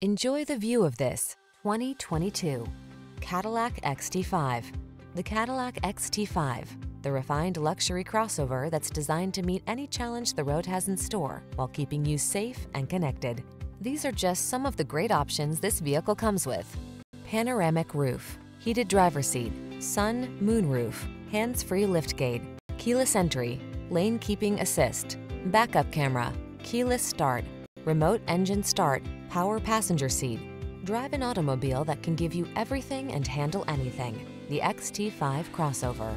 Enjoy the view of this 2022 Cadillac XT5. The Cadillac XT5, the refined luxury crossover that's designed to meet any challenge the road has in store while keeping you safe and connected. These are just some of the great options this vehicle comes with. Panoramic roof, heated driver seat, sun, moon roof, hands-free liftgate, keyless entry, lane keeping assist, backup camera, keyless start, remote engine start, power passenger seat. Drive an automobile that can give you everything and handle anything. The XT5 crossover.